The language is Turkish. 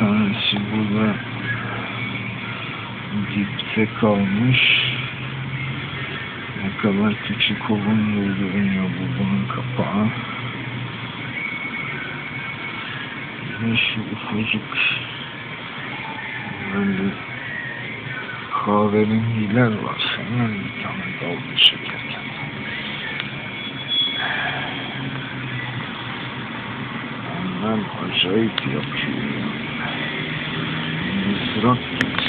tanesi burada dipte kalmış. Ne kadar küçük olduğunu görünüyor bu bunun kapağı. Ve şu ufacık böyle kahverengiler var. Hemen bir tane dalga çekerken. Onlar acayip yapıyor yani. Perdón.